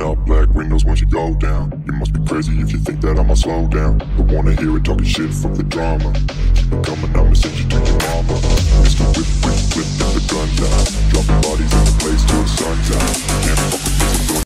Open up black windows once you go down. You must be crazy if you think that I'ma slow down. Don't wanna hear it talking shit from the drama. Keep it coming